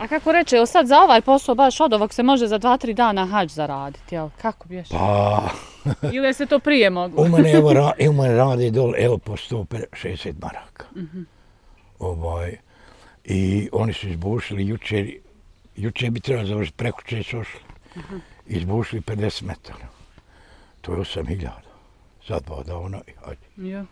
A kako reče, jel sad za ovaj posao baš od ovog se može za dva, tri dana hađ zaraditi, jel? Kako biješ? Pa, Ili je se to prije moglo? u mene, evo, ra, evo mene radi dole, evo, po 160 maraka. Ovaj, I oni su izbušili jučer, jučer bi trebalo završiti, preko če su ošli. Izbušili 50 metara. To je 8000. Sad pa da ono, hajde. Ja.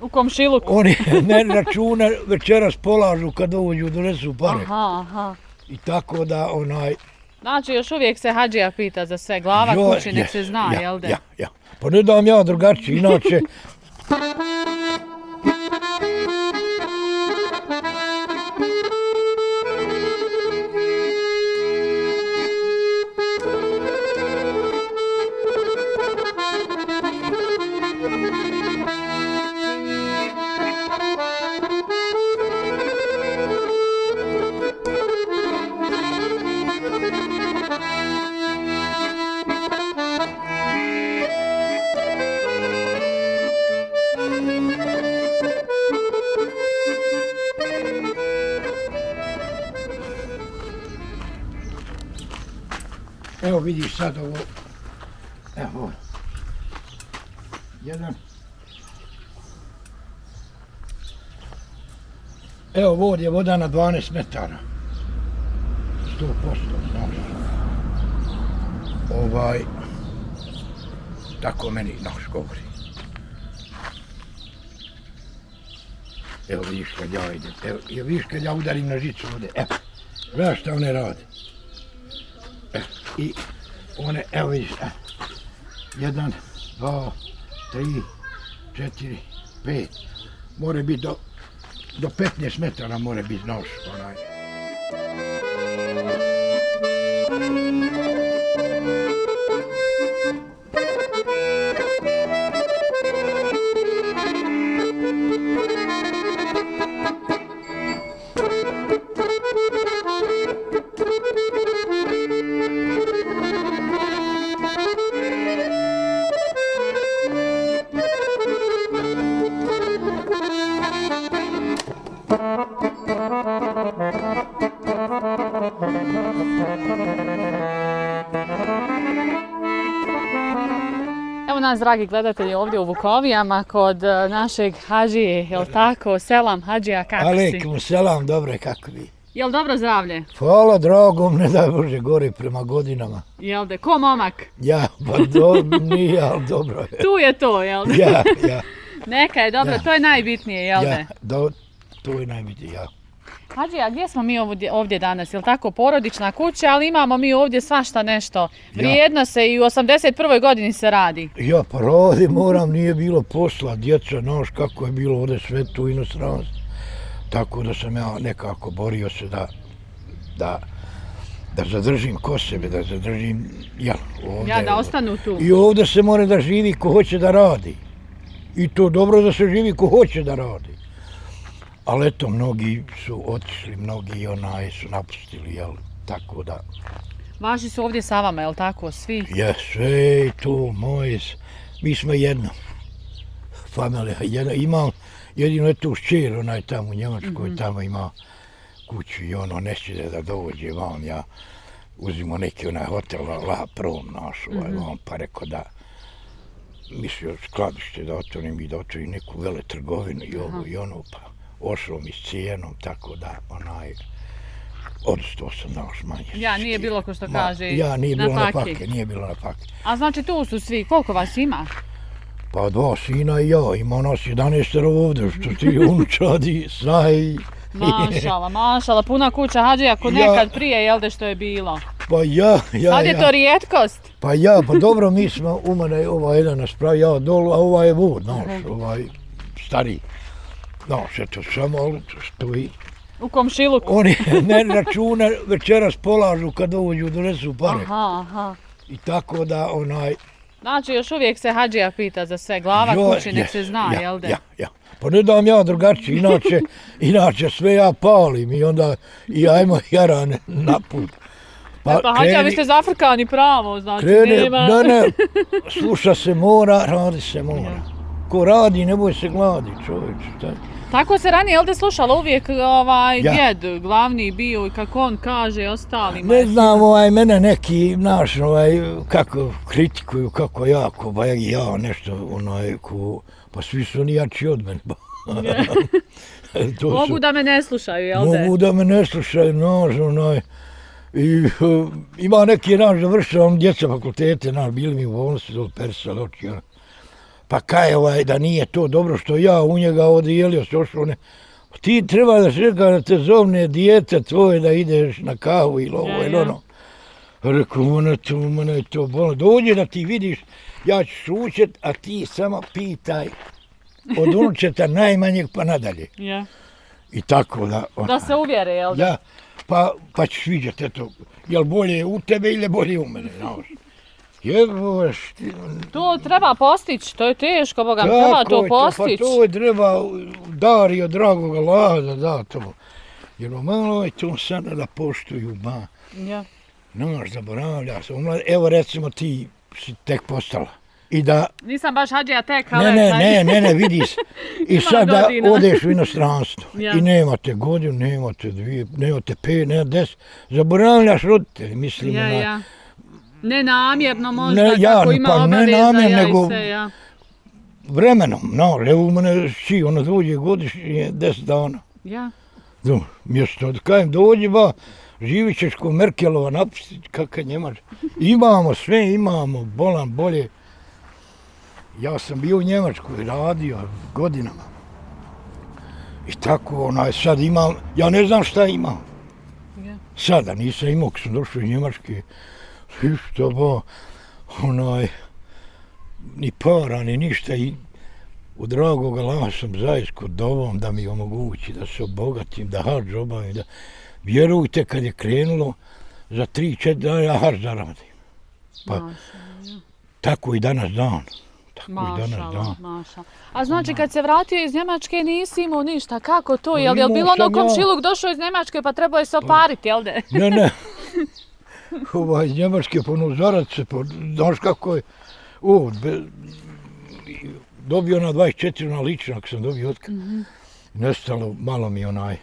U komšiluku? Oni ne računa, večeras polažu kad dođu, donesu pare. Aha, aha. I tako da onaj... Znači, još uvijek se hađija pita za sve. Glava Jo, kući nek se zna, ja, jel da? Ja, ja. Pa ne dam ja drugačije, inače... vidiš sad ovo. Evo. Jedan. Evo vod je voda na 12 metara. 100%, znaš. Ovaj, tako meni naš govori. Evo vidiš kad ja idem, evo, evo vidiš kad ja udarim na žicu ovdje, evo, gledaš šta one rade. Evo, i one, evo vidiš, evo, jedan, dva, tri, četiri, pet, more biti do, do 15 metara more biti nož, onaj. Nas, dragi gledatelji, ovdje u Vukovijama kod e, našeg hađije, jel tako? Selam hađija, kako si? Alejkum selam, dobre, kako vi? Jel dobro zdravlje? Hvala dragom, ne daj Bože, gore prema godinama. Jel de, ko momak? Ja, pa do, nije, ali dobro je. Tu je to, jel de? Ja, ja, Neka je dobro, Ja. to je najbitnije, jel de? ja, do, to je najbitnije, ja. Hađija, gdje smo mi ovdje, ovdje danas? Jel tako, porodična kuća, ali imamo mi ovdje svašta nešto. Vrijedno se i u 81. godini se radi. Ja, pa radi, moram, nije bilo posla, djeca, znaš kako je bilo ovdje sve tu inostranstvo. Tako da sam ja nekako borio se da, da, da zadržim ko sebe, da zadržim, ja, ovdje. Ja, da ostanu tu. I ovdje se mora da živi ko hoće da radi. I to dobro da se živi ko hoće da radi. Ali eto, mnogi su otišli, mnogi onaj su napustili, jel? Tako da, Vaši su ovdje sa vama, jel tako, svi? je sve to moje, s- mi smo jedno. Familija, jedna, imam jedino je tu šćer, onaj tamo u Njemačkoj, tamo ima kuću i ono neće da dođe vam, ja uzimo neki onaj hotel La, La Prom naš, ovaj, vam, pa rekao da mislio skladište da otvorim i da otvorim neku vele trgovinu i ovo i ono, pa ošao mi s cijenom, tako da onaj, odustao sam naš manje. Ja, nije bilo ko što Ma, kaže Ja, nije na bilo na paki. pake, nije bilo na pake. A znači tu su svi, koliko vas ima? Pa dva sina i ja, ima nas 11 ovdje, što ti unučadi, snaj. Mašala, mašala, puna kuća hađija ako Ja. nekad prije, jel de što je bilo? Pa ja, ja, Sad je ja. to rijetkost. Pa ja, pa dobro, mi smo, u mene ovaj jedan naspravi, ja dolu, a ovaj je vod, znaš, ovaj stari. Znaš, eto, samo, ali stoji. U komšiluku. Oni ne računa, večeras polažu kad dođu, donesu pare. Aha, aha. I tako da, onaj, Znači još uvijek se hađija pita za sve. Glava Jo, kući nek jes, se zna, ja, jel de? Ja, ja. Pa ne dam ja drugačije, inače, inače sve ja palim i onda i ajmo jaran na put. Pa, pa hađija, vi ste zafrkani pravo, znači krene, nema... ne, ne, sluša se mora, radi se mora. Ko radi, ne boj se gladi, čovječ, je. Tako se ranije, jel te slušalo uvijek ovaj Ja. djed glavni bio i kako on kaže ostalima? Ne znam, ovaj, mene neki, naš, ovaj, kako kritikuju, kako jako, ba ja nešto, onaj, ko, pa svi su oni jači od mene. to Mogu da me ne slušaju, jel te? Mogu da me ne slušaju, naš, onaj, I uh, ima neki naš završao, on djeca fakultete, naš, bili mi u bolnici, dol Persa, loči, ono. Pa kaj ovaj, da nije to dobro što ja u njega odijelio se ošao, ne. Ti treba da čeka da te zovne dijete tvoje da ideš na kavu ili ovo ili ono. Rekao, mene to, mene to bolno. Dođi da ti vidiš, ja ću šućet, a ti samo pitaj od unučeta najmanjeg pa nadalje. Ja. I tako da... Da se uvjere, jel da? Ja, pa, pa ćeš vidjeti, eto, jel bolje u tebe ili bolje u mene, znaš. Jebo, šti, To treba postići, to je teško, Boga, mi, treba tako to je postići. Pa to je treba dari od dragog Allaha da da to. Jer malo je to sada da poštuju, ma. Ja. Znaš, zaboravlja se. Evo recimo ti si tek postala. I da, Nisam baš hađija tek, ali... ne, ne, ne, ne, ne, vidiš. I Ima sad da odeš u inostranstvo. Ja. I nemate godinu, nemate dvije, nemate pet, nemate deset. Zaboravljaš roditelji, mislim. Ja, ja. Ne namjerno možda, Ne, ja, kako ima pa ne obaveza, namjerno, ja i nego- sve, ja. vremenom, no, evo u mene či, ono dođe godišnje, deset dana. Ja. Do, mjesto od kajem dođi ba, živit ćeš ko Merkelova napustit, kakav Njemač. Imamo sve, imamo, bolan, bolje. Ja sam bio u Njemačkoj, radio godinama. I tako, onaj, sad imam, ja ne znam šta imam. Ja. Sada nisam imao, kad sam došao iz Njemačke, isto bo, onaj, ni para, ni ništa i u dragog Allaha sam zaisku dovom da mi omogući da se obogatim, da harđ obavim, da vjerujte kad je krenulo, za 3-4 dana ja harđ zaradim. Pa, Maša, tako i danas dan. Tako i danas dan. maša. A znači kad se vratio iz Njemačke nisi imao ništa, kako to? Jel, jel Imao bilo ono komšiluk došao iz Njemačke pa trebao je se opariti, jel de? Ne, ne. ovaj, Njemačke ponuzarac se, po, znaš kako je, o, be, dobio na 24 na lično, ako sam dobio otkaz. Nestalo, malo mi onaj.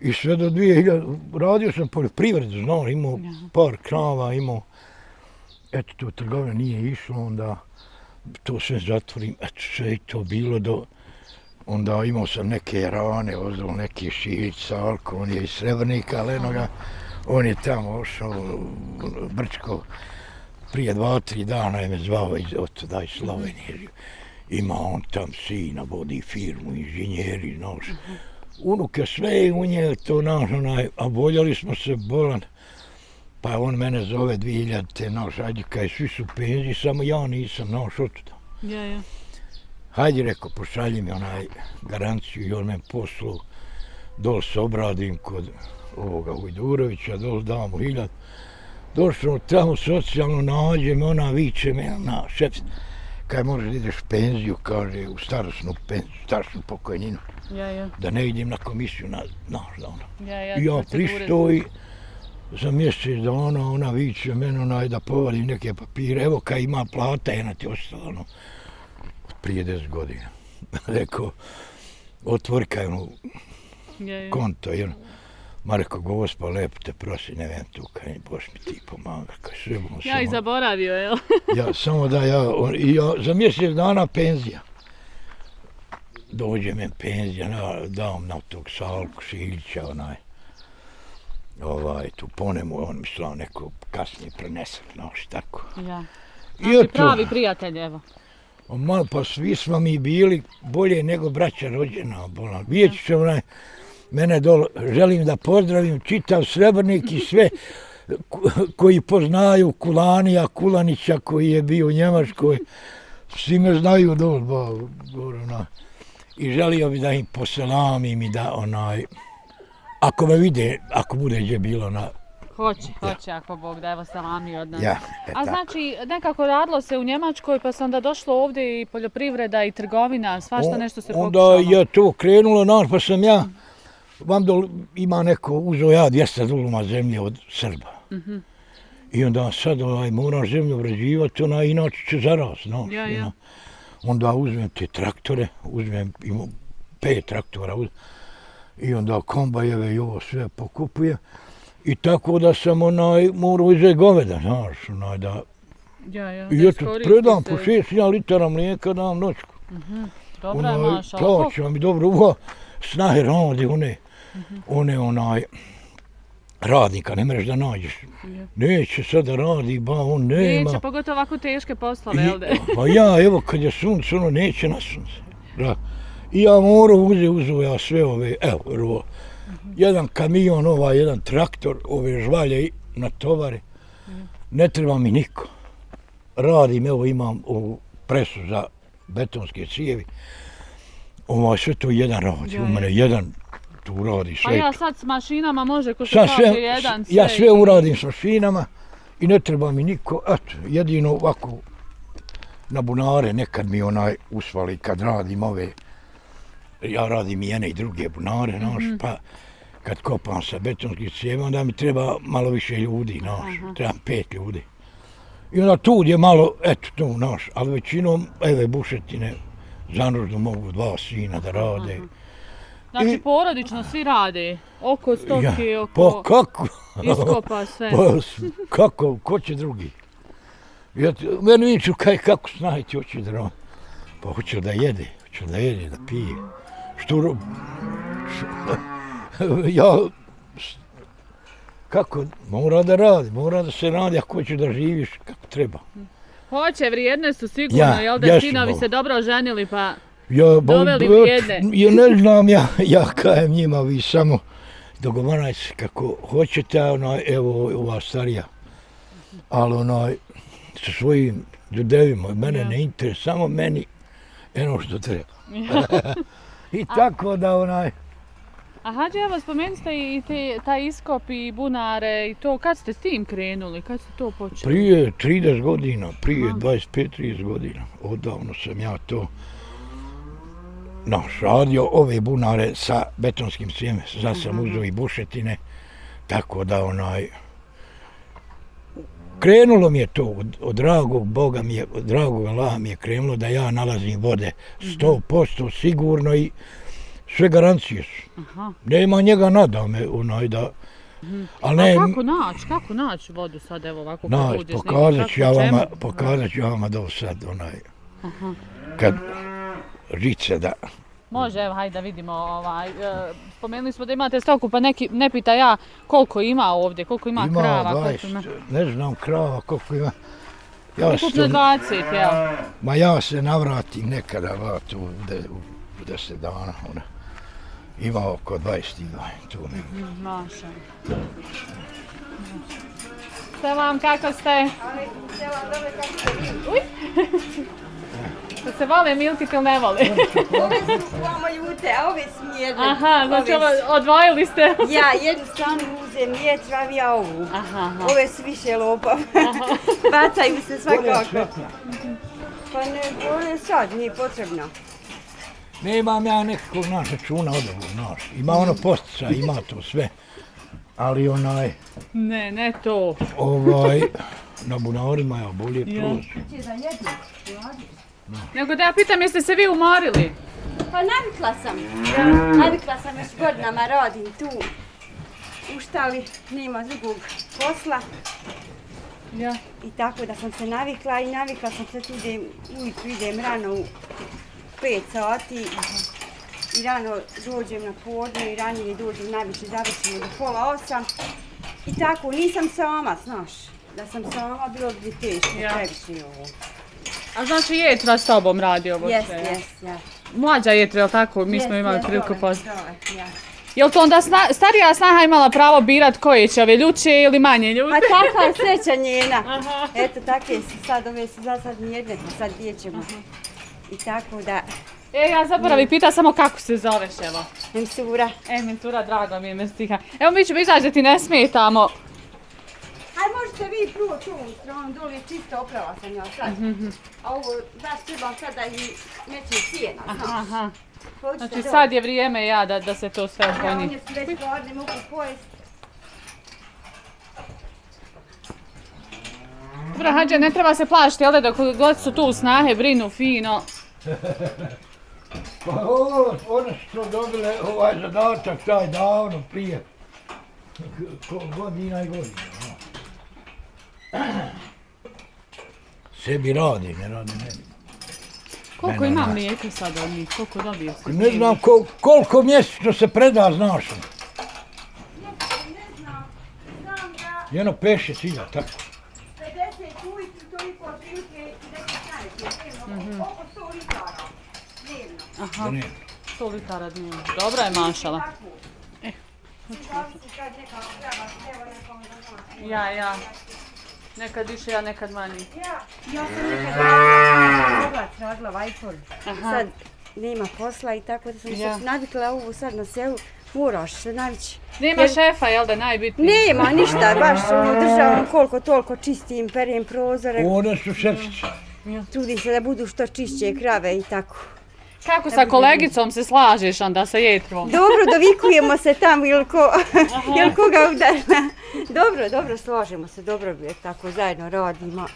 I sve do 2000, radio sam poljoprivredu, znao, imao par krava, imao, eto, to trgovina nije išlo, onda to sve zatvorim, eto, sve je to bilo do, onda imao sam neke rane, ozdol neki šilić sa alko, on je iz Srebrnika, ali enoga, on je tamo ošao u Brčko, prije dva, tri dana je me zvao iz otuda iz Slovenije. Ima on tam sina, vodi firmu, inženjeri, znaš. Unuke sve je u nje, to naš onaj, a voljeli smo se bolan. Pa on mene zove 2000-te, naš, ajde, kaj svi su u penziji, samo ja nisam, naš, otuda. Ja, ja. Hajde, rekao, pošalji mi onaj garanciju i on me poslu, dol se obradim kod ovoga Ujdurovića, dol dam mu hiljad. Došao tamo socijalno nađe me, ona viče me na šef, kaj možeš da ideš penziju, kaže, u starosnu penziju, starosnu pokojninu, Ja, ja. da ne idem na komisiju, na, znaš da ono. Ja, ja. I ja procedure. prišto i za mjesec dana ona viče mene onaj da povalim neke papire, evo kaj ima plata, jedna ti ostala ono, prije 10 godina. Rekao, otvori kaj ono Ja, ja. konto ono, ma rekao, gospa, lepo te prosi, ne vem tu, kaj boš mi ti pomaga, kaj sve bomo Ja i zaboravio, jel? ja, samo da ja, on, ja, za mjesec dana penzija. Dođe me penzija, na, dao na tog Salku Šilića, onaj, ovaj, tu ponemu, on mi slao neko kasnije prenesak, noš, tako. Ja. Znači eto, pravi prijatelj, evo. a malo pa svi smo mi bili bolje nego braća rođena, bolan. Vidjet ću onaj, mene dol, želim da pozdravim čitav Srebrnik i sve ko- koji poznaju Kulanija, Kulanića koji je bio u Njemačkoj, svi me znaju dol, ba, ona. I želio bi da im poselamim i da onaj, ako me vide, ako bude gdje bilo na, Hoće, hoće, ako Bog da, evo salami od nas. ja, e, A tako. znači, nekako radilo se u Njemačkoj, pa se onda došlo ovdje i poljoprivreda i trgovina, svašta nešto se Onda pokušalo. je to krenulo, naš, pa sam ja, vam dol, ima neko, uzeo ja 200 duluma zemlje od Srba. Mhm. I onda sad ovaj, moram zemlju obrađivati, ona inače će zaraz, znaš. Ja, ja. ono. Onda uzmem te traktore, uzmem, imam pet traktora. uz- I onda kombajeve i ovo sve pokupuje. I tako da sam onaj morao uzeti goveda, znaš, onaj da... Ja, ja, I eto, predam se. po 6 litara mlijeka, dam noćku. Dobra je Onaj, maša. plaća mi dobro, ovo snahe radi, one, one onaj, radnika, ne mreš da nađeš. Neće sad da radi, ba, on nema. Neće, pogotovo ovako teške poslove, jel da? Pa ja, evo, kad je sunce, ono neće na sunce. Da. I ja moram uze, uzu ja sve ove, evo, prvo, jedan kamion, ovaj, jedan traktor, ove žvalje na tovare. Ne treba mi niko. Radim, evo, imam ovu presu za betonske cijevi. Ovaj, sve to jedan radi, Ja, u mene jedan tu radi Pa sve ja sad s mašinama može, ko se kaže, sve, jedan ja sve uradim s mašinama i ne treba mi niko, eto, jedino ovako na bunare nekad mi onaj usvali kad radim ove, ja radim i jedne i druge bunare, znaš, Mhm. pa kad kopam sa betonskim cijevima, onda mi treba malo više ljudi, znaš, trebam pet ljudi. I onda tu je malo, eto tu, znaš, ali većinom, eve bušetine, zanužno mogu dva sina da rade. Znači, i- porodično svi rade. Oko stoke, Ja, oko... Pa kako? Iskopa sve. Pa, kako, ko će drugi? Ja, ti- meni viču kaj, kako snajti hoće da radi. Pa hoće da jede, hoće da jede, da pije. Što ja... Kako, mora da radi, mora da se radi ako hoće da živiš kako treba. Hoće, vrijedne su sigurno, Ja, jel da sinovi bo. se dobro oženili, pa... Ja, ba- Doveli vrijedne. Ja ne znam, ja, ja kajem njima, vi samo dogovaraj se kako hoćete, a onaj, evo, ova starija. Ali onaj, sa svojim ljudevima, mene Ja. ne interes, samo meni eno što treba. I tako da onaj, A hađe, evo, spomenuli ste i te, taj iskop i bunare i to, kad ste s tim krenuli, kad ste to počeli? prije 30 godina, prije Aha. 25-30 godina, odavno sam ja to naš radio ove bunare sa betonskim cijeme, za sam uzeo i bušetine, tako da onaj, krenulo mi je to, od, od dragog Boga mi je, od dragog Allaha mi je krenulo da ja nalazim vode. 100% sigurno i sve garancije su. Aha. Nema njega nada me, onaj da, ali ne, A kako naći, kako naći vodu sad, evo ovako, kad Naj, uđeš pokazat ću ja vama, pokazat ću ja vama da sad onaj, Aha. kad žice da, Može, evo, hajde da vidimo, ovaj, e, spomenuli smo da imate stoku, pa neki, ne pita ja koliko ima ovdje, koliko ima, ima krava, 20, koliko ima... ne znam krava koliko ima. Ja se, Ukupno 20, jel? ma ja se navratim nekada va tu u, de, u, u deset dana, ona. Ima oko 20 ima tu negdje. Maša. Selam, kako ste? Uj! Da se vole Milki ili ne vole? Ove su vamo ljute, a ove smijerne. Aha, znači Ove ovo, su- odvojili ste. Ja jednu stranu uzem jetra, ja ovu. Aha, aha. Ove su više lopav. Bacaju se svakako. Pa ne, ovo sad nije potrebno. Nemam ja nekakvog naš računa od ovog, naš. Ima ono postica, ima to sve. Ali onaj, Ne, ne to. ovaj, na bunarima ja bolje Ja. prođu. Če za jednu? Nego da ja pitam jeste se vi umorili? Pa navikla sam. Navikla sam još godinama, radim tu. U štali, nema drugog posla. Ja. I tako da sam se navikla i navikla sam se tu idem, ujutru idem rano u 5 sati i rano dođem na podne i ranije dođem najviše završimo do pola osam. I tako, nisam sama, znaš. Da sam sama, bilo bi teško, Ja. previše ovo. A znači Jetra s tobom radi ovo Jes, sve? jes, ja. Mlađa Jetra, jel tako? Mi smo Jes, imali jes, priliku poznati. dole, ja. Jel to onda sna, starija snaha imala pravo birat koje će ove ljuće ili manje Pa ljude? takva je sreća njena. Aha. Eto, takve su sad, ove su za sad nijedne, pa sad gdje ćemo. I tako da, E, ja zaboravi pita samo kako se zoveš, evo. Mensura. E, Mentura, drago mi je, Mestika. Evo mi ćemo izaći da ti ne smetamo. Aj možete vi prvo tu stranu, dole je čisto oprala sam ja sad. A ovo baš trebam sada i neće cijena, znaš. Aha. Hoćete Znači sad je vrijeme ja da, da se to sve Ja, okonji. one su već hladne, mogu pojesti. Dobro, Hadže, ne treba se plašiti, jel da dok god su tu snahe, brinu fino. Pa ovo, one su dobile ovaj zadatak taj davno prije godina i godina. no. Sebi radi, ne radi meni. Koliko Ne, ne, ima ne. mlijeka sad od njih? Koliko dobio se? Ne znam kol, koliko mjesečno se preda, znaš. li. Ne znam, znam da Jedno peše cilja, tako. 50 ujutru toliko otprilike i neke snajke, dnevno, oko 100 litara dnevno. Aha, Da. 100 litara dnevno. Dobra je mašala. Eh. Ja, ja. Nekad više, ja nekad manje. Ja, ja sam nekad radila Vajfor. Aha. Sad nema posla i tako da sam Ja. se navikla ovo sad na selu. Moraš se navići. Nema Jer- šefa, jel da, najbitnije? Nema ništa, baš ono, državam koliko toliko čistim, perem prozore. One su šefice. Trudim se da budu što čišće krave i tako. Kako sa kolegicom se slažeš onda sa jetrom? Dobro, dovikujemo se tamo ili ko, ili koga udara. Dobro, dobro, složimo se, dobro bi tako zajedno radimo.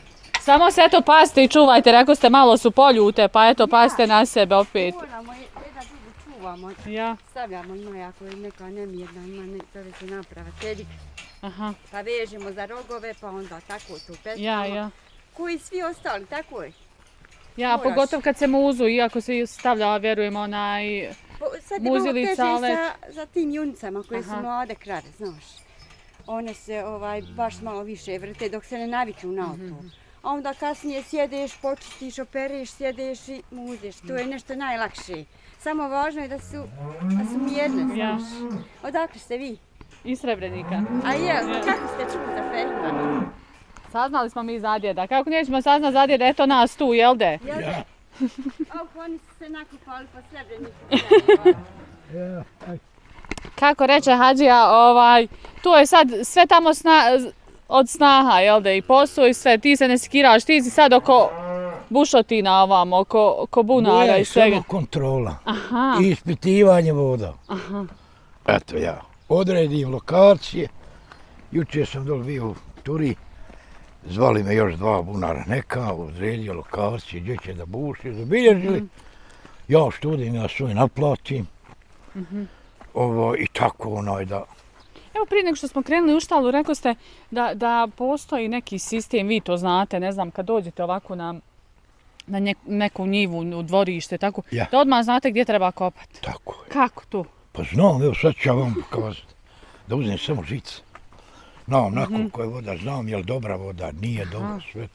Samo se eto pazite i čuvajte, rekao ste malo su poljute, pa eto pazite na sebe opet. Moramo je- jedan drugu čuvamo, Ja, stavljamo ima ako je neka nemirna, ima ne, zove se naprava tedik, aha, pa vežemo za rogove, pa onda tako to petljamo. ja, ja. Koji svi ostali, tako je. Ja, Moraš. pogotovo kad se muzu, iako se stavlja, vjerujem, onaj... Po, sad je malo Muzilica, teže ali- sa, za tim juncama koje su Aha. mlade krave, znaš. One se ovaj, baš malo više vrte dok se ne naviknu na Mhm. to. A onda kasnije sjedeš, počistiš, opereš, sjedeš i muzeš. To je nešto najlakše. Samo važno je da su, da su mjerne, Ja. znaš. Odakle ste vi? Iz Srebrenika. A je, kako ste čuli za? Saznali smo mi za djeda. Kako nećemo saznat za djeda, eto nas tu, jel de? Jel Ja. da? Au, oni su se nakupali po Srebreniku. Ja, aj. Kako reče Hadžija, ovaj, tu je sad sve tamo sna, od snaha, jel da, i posao i sve, ti se ne skiraš, ti si sad oko bušotina ovamo, oko, oko bunara Moja i je svega. samo kontrola Aha, i ispitivanje voda. aha, Eto ja, odredim lokacije. Jučer sam dol bio u Turi, zvali me još dva bunara neka, odredio lokacije, gdje će da buše, zabilježili. Ja študim, ja svoj naplatim. Ovo, I tako onaj da, Evo prije nego što smo krenuli u štalu, rekao ste da, da postoji neki sistem, vi to znate, ne znam, kad dođete ovako na, na neku njivu, u dvorište, tako, Ja. da odmah znate gdje treba kopati. tako je. Kako to? Pa znam, evo sad ću ja vam pokazati. Da uzmem samo žice. Znam, na koliko je voda, znam je li dobra voda, nije dobra, sve.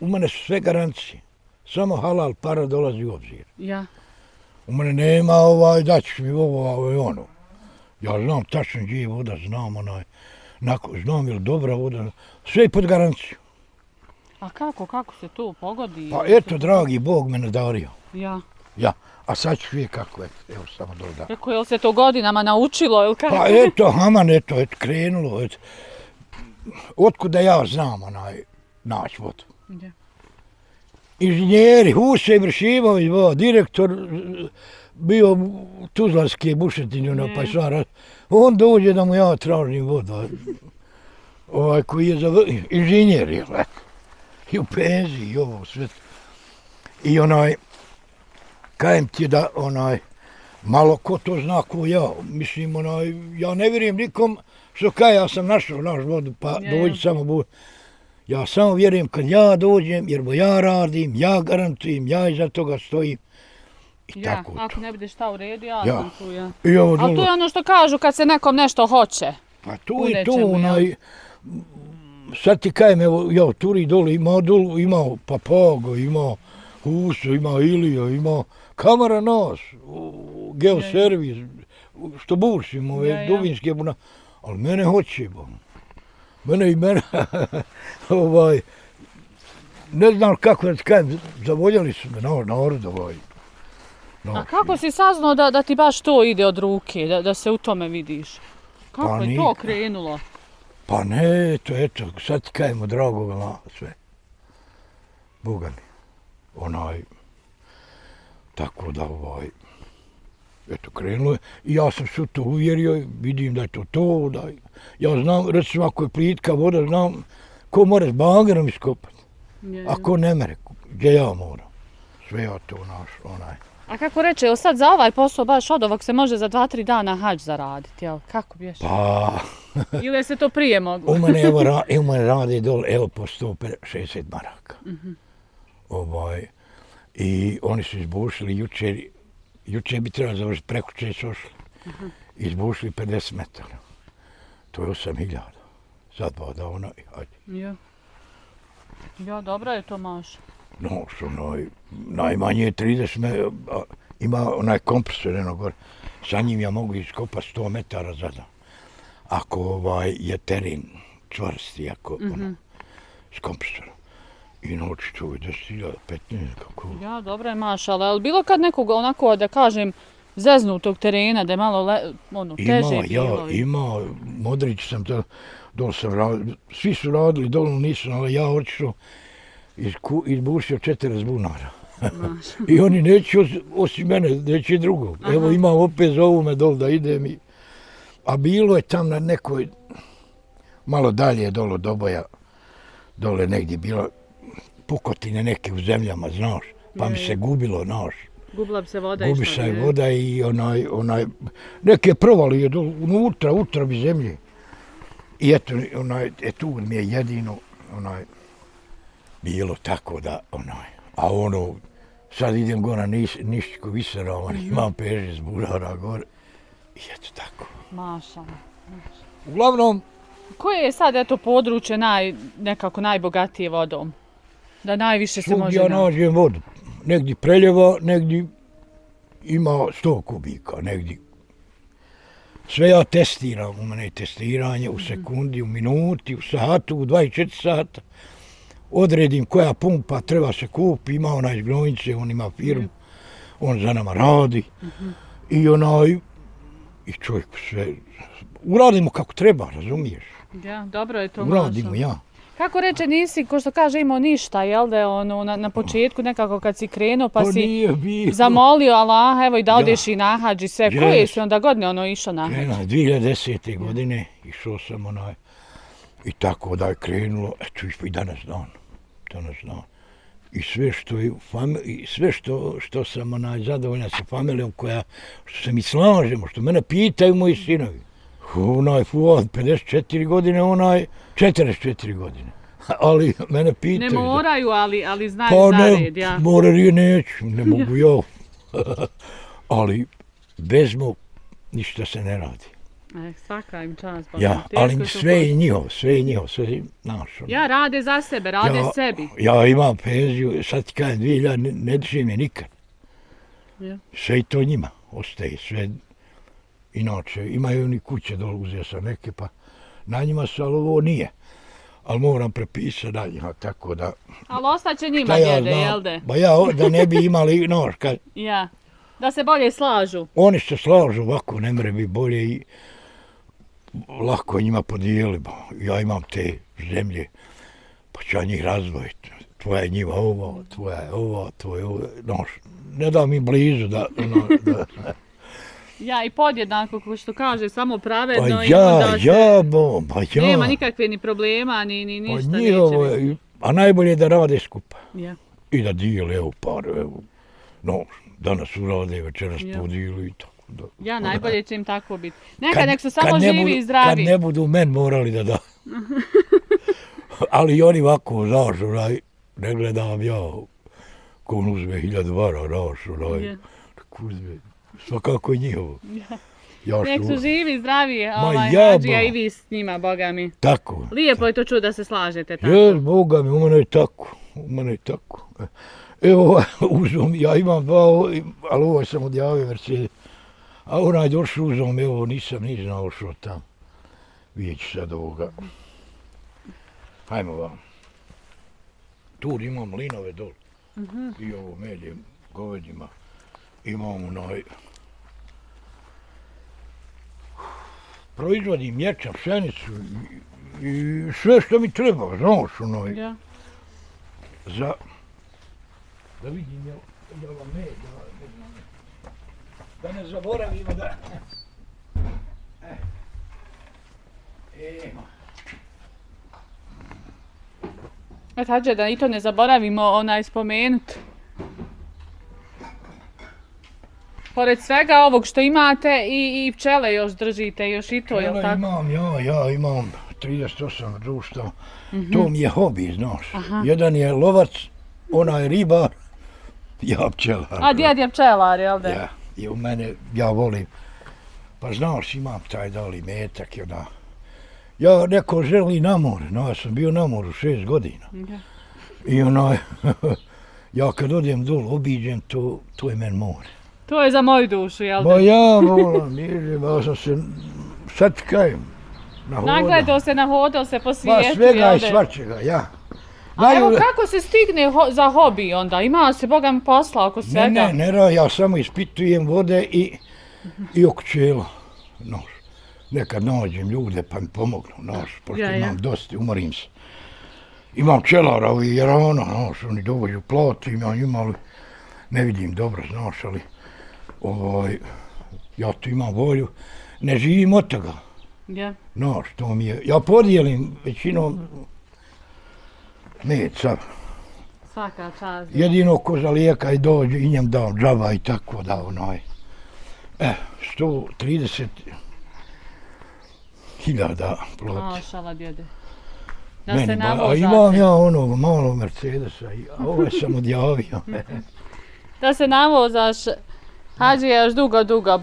U mene su sve garancije. Samo halal para dolazi u obzir. Ja, U mene nema ovaj, daćeš mi ovo, ovo i ono. Ja znam tačno gdje je voda, znam onaj, nako, znam je li dobra voda, sve je pod garanciju. a kako, kako se to pogodi? Pa eto, dragi Bog me nadario. Ja, Ja, a sad ću vidjeti kako je, evo samo doda. Rekao, jel se to godinama naučilo, ili kako? Pa eto, Haman, eto, eto, krenulo, eto. Otkuda ja znam onaj, naći vodu. Inženjeri, Huše Ibršimović, bo, direktor, bio Tuzlanske bušetine, ono, pa sam raz... On dođe da mu ja tražim vodu. Ovaj koji je za inženjer, jel? I u penziji, i ovo sve. I onaj, kajem ti da onaj, malo ko to zna ko ja. Mislim, onaj, ja ne vjerujem nikom što kaj ja sam našao naš vodu, pa je. dođi samo bu. Ja samo vjerujem kad ja dođem, jer bo ja radim, ja garantujem, ja iza toga stojim. I Ja, tako ako to. ne bude šta u redu, ja, Ja. sam tu, ja. I ovo Ali to dole, je ono što kažu kad se nekom nešto hoće. pa tu u je to nečemu, onaj, sad ti kajem, evo, ja Turi dole imao dolu, imao Papago, imao Huso, imao Ilija, imao kamera nas, u- geoservis, što bušim, ove Ja, ja. dubinske buna, ali mene hoće, bo. Mene i mene, ovaj, ne znam kako da ti kajem, zavoljali su me, na, narod, ovaj. A Na, kako si saznao da, da ti baš to ide od ruke, da, da se u tome vidiš? Kako Pa je to krenulo? Pa ne, eto, eto, sad ti kajemo drago vela sve. Boga mi. Onaj, tako da ovaj, eto, krenulo je. I ja sam se u to uvjerio, vidim da je to to, da ja znam, recimo ako je plitka voda, znam ko mora s bagerom iskopati, a ko ne mere, gdje ja moram. Sve ja to naš, onaj, A kako reče, jel sad za ovaj posao baš od ovog se može za dva, tri dana hađ zaraditi, jel? Kako biješ? Pa, Ili je se to prije moglo? u mene, evo, ra, evo mene radi dole, evo, po 160 maraka. Ovaj, I oni su izbušili jučer, jučer bi trebalo završiti, preko če su ošli. Izbušili 50 metara. To je 8000. Sad pa da ona, hajde. Ja. Ja, dobro je to maš. No, što onaj, najmanje je 30 me, a, ima onaj kompresor jedno gore. Sa njim ja mogu iskopati 100 metara za dan. Ako ovaj je teren čvrsti, ako mm -hmm. ono, s kompresorom. I noći to je 10.000, 15, kako... Ja, dobro je maš, ali bilo kad nekog onako, da kažem, zeznutog terena, da je malo le, ono, teže Ima, ja, bilo? i- ima, Modrić sam to, dol sam radio, svi su radili, dol nisu, ali ja otišao, izku, izbušio 40 bunara. Maš. I oni neće os, osim mene, neće drugog. Evo imam opet zovu me dol da idem i... A bilo je tam na nekoj, malo dalje dolo do boja, dole negdje bilo pukotine neke u zemljama, znaš. Pa mi se gubilo, znaš. Gubila bi se voda Gubi što se je. voda i onaj, onaj, neke provali je dol, unutra, utrobi zemlje. I eto, onaj, e tu mi je jedino, onaj, bilo tako da, onaj, a ono, sad idem gore na Niš, Nišćku viserovan, Mhm. imam peže burara gore, i eto tako. Maša. Uglavnom, Koje je sad, eto, područje naj, nekako najbogatije vodom? Da najviše se svugdje može ja naći? nađem vodu. Negdje preljeva, negdje ima 100 kubika, negdje. Sve ja testiram, u mene je testiranje Mhm. u sekundi, u minuti, u satu, u 24 sata. Odredim koja pumpa treba se kupi, ima ona iz Gnojnice, on ima firmu, on za nama radi. Mhm. I onaj, i čovjek sve, uradimo kako treba, razumiješ? Ja, dobro je to Uradimo ja. Kako reče, nisi, ko što kaže, imao ništa, jel da je ono, na, na početku nekako kad si krenuo, pa, Pa si nije bilo. zamolio Allah, evo i da Ja. odeš i na hađ i sve. Yes. Koje si onda godine ono išao na hađ? Krenuo 2010. godine, išao sam onaj, i tako da je krenulo, eto i danas dan, danas dan. I sve što je, i sve što, što sam onaj zadovoljan sa familijom koja, što se mi slažemo, što mene pitaju moji sinovi. Onaj Fuad, 54 godine, onaj 44 godine. Ali mene pitaju. Ne moraju, ali, ali znaju Pa za ne, red, ja. mora je neću, ne mogu ja. Ali bez mog ništa se ne radi. E, svaka im čast. Boga. Ja, ali sve je njihovo, sve je njihovo, sve je naš. ono. Ja, rade za sebe, rade ja, sebi. Ja imam penziju, sad kažem, 2000, ne, ne držim je nikad. Ja. Sve i to njima ostaje, sve. Inače, imaju oni kuće dole, uzeo sam neke, pa na njima su, ali ovo nije. Ali moram prepisati njima, tako da... Ali ostaće njima, ja djede, jel de? Ba ja, da ne bi imali, nož, kad Ja. Da se bolje slažu. oni se slažu ovako, ne mre bi bolje i lako njima podijeli. Ja imam te zemlje, pa ću ja njih razdvojiti. Tvoja je njiva ovo, tvoja je ovo, tvoja je ovo. Noš, ne da mi blizu da... Ono, da Ja, i podjednako, kako što kaže, samo pa pravedno i ja, onda se ja, bo, pa ja. nema nikakve ni problema, ni, ni pa ništa njihovo neće. je, a najbolje je da rade skupa. Ja. I da dijele, evo par, evo. No, danas urade, večeras Ja. podijeli i tako. Da. ja, najbolje će im tako biti. Neka, nek su samo ne živi budu- i zdravi. Kad ne budu men morali da da. Ali i oni ovako, znaš, onaj, ne gledam ja, ko on uzme hiljadu vara, znaš, onaj, tako uzme, svakako je njihovo. Ja Nek su što, živi, zdravi, Ma ovaj. Hadžija i vi s njima, boga mi. tako. Lijepo je to čuo da se slažete tako. Je, Boga mi, u mene je tako, u mene je tako. Evo, uzom, ja imam dva, ovo- ali ovaj sam odjavio Mercedes. A onaj došao uzom, evo, nisam ni znao što tam. Vidjet ću sad ovoga. Hajmo vam. Tu imam linove dol. I ovo melje govedima. Imam onaj... Proizvodim mječa, pšenicu i, sve što mi treba, znaš, onaj, Ja. za... Da vidim, jel, jel vam med, da, da ne zaboravimo da... Eh. Evo. E, Hadže, da i to ne zaboravimo onaj spomenut. Pored svega ovog što imate i, i pčele još držite, još i to, jel tako? Imam, ja, ja imam 38 društva. To mi je hobi, znaš. Aha. Jedan je lovac, ona je ribar, ja pčelar. A djed je pčelar, jel da? Ja, i u mene, ja volim. Pa znaš, imam taj dali metak i ona. Ja neko želi na more, no ja sam bio na moru šest godina. Ja. I onaj, ja kad odem dol, obiđem, to, to je men more. To je za moju dušu, jel da? Ma ja volim, nižem, ja sam se, sad ti kajem, nahodao. Nagledao se, nahodao se po Pa svijetu, svega jel i da? svačega, ja. A evo kako se stigne ho- za hobi onda? Ima se, Boga mi posla oko Ne, svega. ne, ne, ra, ja samo ispitujem vode i, i oko čela. Nekad nađem ljude pa mi pomognu, nož, pošto Ja, ja. imam dosta, umorim se. Imam čelara ovi, jer ono, oni dovođu platu, imam imali, ne vidim dobro, znaš, ali, ovaj, ja tu imam volju, ne živim od toga, Ja. nož, to mi je, ja podijelim većinom med, sad, Svaka čast. Jedino ko za lijeka i dođe i njem dao džava i tako da onaj. E, 130 hiljada ploti. Mašala djede. Da Meni, se ba, a imam ja onog malog Mercedesa, i, a ovo sam odjavio. Da se navozaš, Hadžija još dugo, dugo,